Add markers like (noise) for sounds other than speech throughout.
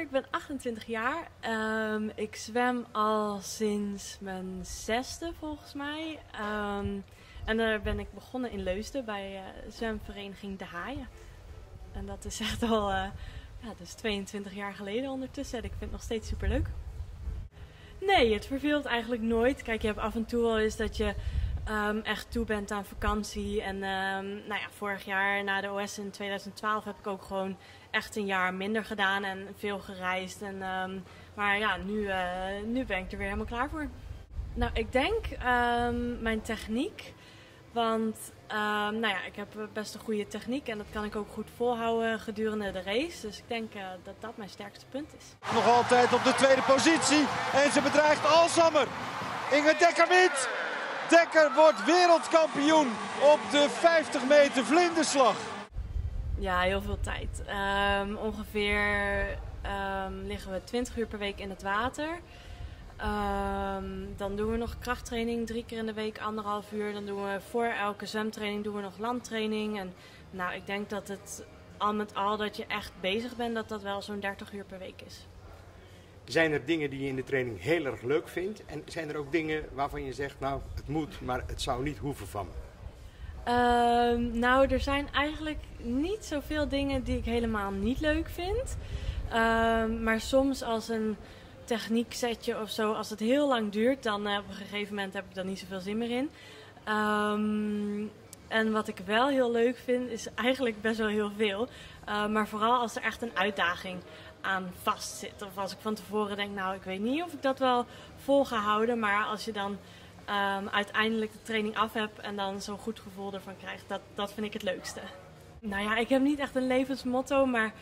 Ik ben 28 jaar. Ehm, ik zwem al sinds mijn zesde volgens mij. Ehm, en daar ben ik begonnen in Leusden bij uh, zwemvereniging De Haaien. En dat is echt al uh, ja, dus 22 jaar geleden ondertussen. En ik vind het nog steeds super leuk. Nee, het verveelt eigenlijk nooit. Kijk, je hebt af en toe wel eens dat je um, echt toe bent aan vakantie. En nou ja, vorig jaar na de OS in 2012 heb ik ook gewoon echt een jaar minder gedaan en veel gereisd. En, um, maar ja, nu, uh, nu ben ik er weer helemaal klaar voor. Nou, ik denk mijn techniek. Want nou ja, ik heb best een goede techniek en dat kan ik ook goed volhouden gedurende de race. Dus ik denk uh, dat dat mijn sterkste punt is. Nog altijd op de tweede positie en ze bedreigt Alzheimer. Inge Dekker wint. Dekker wordt wereldkampioen op de 50 meter vlinderslag. Ja, heel veel tijd. Um, ongeveer um, liggen we 20 uur per week in het water. Um, dan doen we nog krachttraining drie keer in de week, anderhalf uur. Dan doen we voor elke zwemtraining doen we nog landtraining. En nou, ik denk dat het al met al dat je echt bezig bent, dat dat wel zo'n 30 uur per week is. Zijn er dingen die je in de training heel erg leuk vindt? En zijn er ook dingen waarvan je zegt, nou, het moet, maar het zou niet hoeven van me? Uh, nou, er zijn eigenlijk niet zoveel dingen die ik helemaal niet leuk vind. Uh, maar soms als een technieksetje of zo, als het heel lang duurt, dan uh, op een gegeven moment heb ik daar niet zoveel zin meer in. Um, en wat ik wel heel leuk vind, is eigenlijk best wel heel veel. Maar vooral als er echt een uitdaging aan vastzit. Of als ik van tevoren denk, nou, ik weet niet of ik dat wel vol ga houden. Maar als je dan um, uiteindelijk de training af hebt en dan zo'n goed gevoel ervan krijgt, dat, dat vind ik het leukste. Nou ja, ik heb niet echt een levensmotto, maar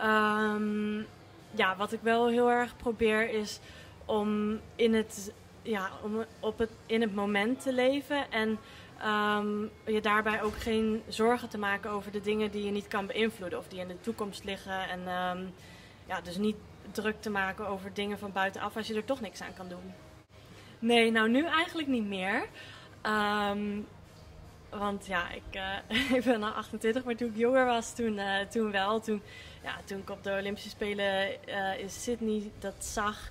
um, ja, wat ik wel heel erg probeer is om in het, ja, om op het, in het moment te leven. En um, je daarbij ook geen zorgen te maken over de dingen die je niet kan beïnvloeden of die in de toekomst liggen. En ja, dus niet druk te maken over dingen van buitenaf als je er toch niks aan kan doen. Nee, nou nu eigenlijk niet meer. Um, want ja, ik, uh, (laughs) ik ben al 28, maar toen ik jonger was, toen, uh, toen wel. Toen, ja, toen ik op de Olympische Spelen uh, in Sydney dat zag,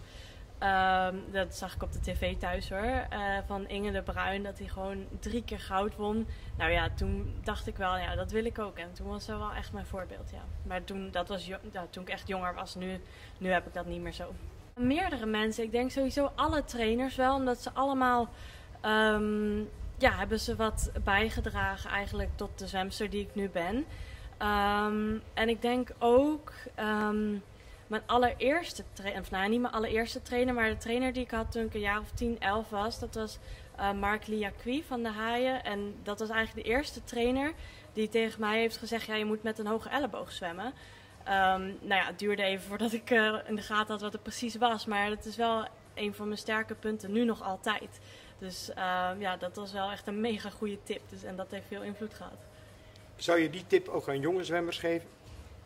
um, dat zag ik op de tv thuis hoor, van Inge de Bruin, dat hij gewoon drie keer goud won. Nou ja, toen dacht ik wel, ja, dat wil ik ook. En toen was dat wel echt mijn voorbeeld, ja. Maar toen, dat was, ja, toen ik echt jonger was, nu, nu heb ik dat niet meer zo. Meerdere mensen, ik denk sowieso alle trainers wel, omdat ze allemaal... Um, ja, hebben ze wat bijgedragen eigenlijk tot de zwemster die ik nu ben. Um, en ik denk ook um, mijn allereerste trainer, of nou niet mijn allereerste trainer, maar de trainer die ik had toen ik een jaar of 10, 11 was, dat was uh, Mark Liacqui van de Haaien. En dat was eigenlijk de eerste trainer die tegen mij heeft gezegd, ja je moet met een hoge elleboog zwemmen. Um, nou ja, het duurde even voordat ik uh, in de gaten had wat het precies was, maar het is wel een van mijn sterke punten, nu nog altijd. Dus uh, ja, dat was wel echt een mega goede tip. Dus, en dat heeft veel invloed gehad. Zou je die tip ook aan jonge zwemmers geven?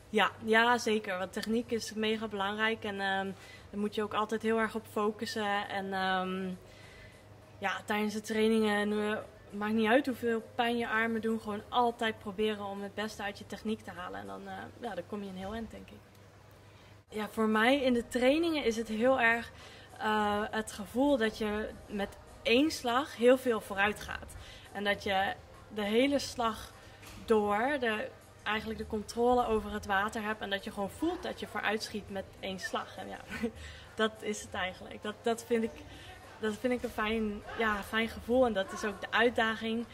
Ja, ja zeker. Want techniek is mega belangrijk. En um, daar moet je ook altijd heel erg op focussen. En um, ja, tijdens de trainingen, nu, maakt niet uit hoeveel pijn je armen doen. Gewoon altijd proberen om het beste uit je techniek te halen. En dan, uh, ja, dan kom je een heel eind, denk ik. Ja, voor mij in de trainingen is het heel erg uh, het gevoel dat je met één slag heel veel vooruit gaat. En dat je de hele slag door de, eigenlijk de controle over het water hebt. En dat je gewoon voelt dat je vooruit schiet met één slag. En ja, (laughs) dat is het eigenlijk. Dat, dat, vind, ik, dat vind ik een fijn, ja, fijn gevoel. En dat is ook de uitdaging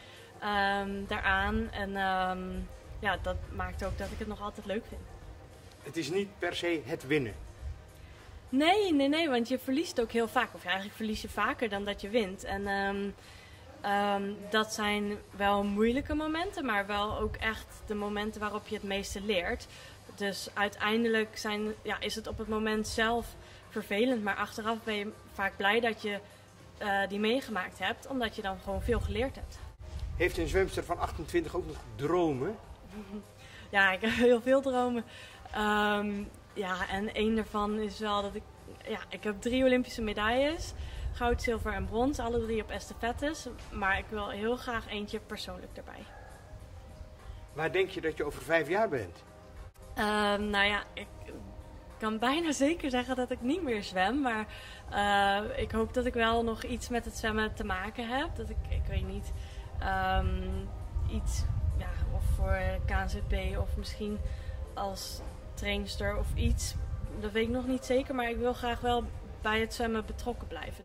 um, daaraan. En um, ja, dat maakt ook dat ik het nog altijd leuk vind. Het is niet per se het winnen. Nee, nee, nee, want je verliest ook heel vaak. Of eigenlijk verlies je vaker dan dat je wint. En um, um, dat zijn wel moeilijke momenten, maar wel ook echt de momenten waarop je het meeste leert. Dus uiteindelijk zijn, ja, is het op het moment zelf vervelend, maar achteraf ben je vaak blij dat je uh, die meegemaakt hebt, omdat je dan gewoon veel geleerd hebt. Heeft een zwemster van 28 ook nog dromen? (laughs) Ja, ik heb heel veel dromen. Um, ja, en één daarvan is wel dat ik... Ja, ik heb drie Olympische medailles. Goud, zilver en brons. Alle drie op estafettes. Maar ik wil heel graag eentje persoonlijk erbij. Waar denk je dat je over vijf jaar bent? Uh, nou ja, ik kan bijna (laughs) zeker zeggen dat ik niet meer zwem. Maar eh, ik hoop dat ik wel nog iets met het zwemmen te maken heb. Dat ik, ik weet niet, ehm, iets ja, of voor KNZB of misschien als trainster of iets. Dat weet ik nog niet zeker, maar ik wil graag wel bij het zwemmen betrokken blijven.